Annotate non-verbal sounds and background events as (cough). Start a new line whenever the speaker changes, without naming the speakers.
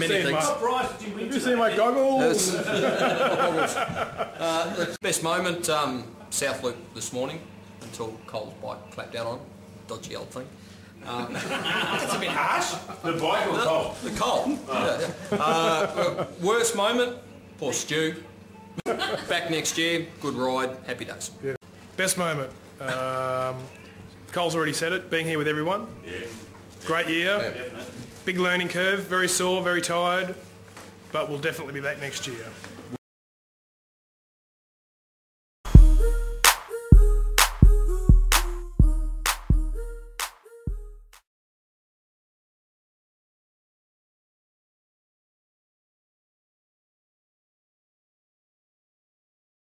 Have you
Many
seen
things.
my,
Price did you win
have you seen my goggles? (laughs)
Uh, the best moment, um, South Loop this morning, until Cole's bike clapped out on. Dodgy old thing. (laughs)
That's a bit harsh. The bike or Cole?
The Cole. Yeah, yeah. Uh, worst moment, poor Stu. Back next year, good ride, happy days.
Best moment. Um, Cole's already said it. Being here with everyone. Yeah. Great year. Big learning curve. Very sore, very tired, but we'll definitely be back next year.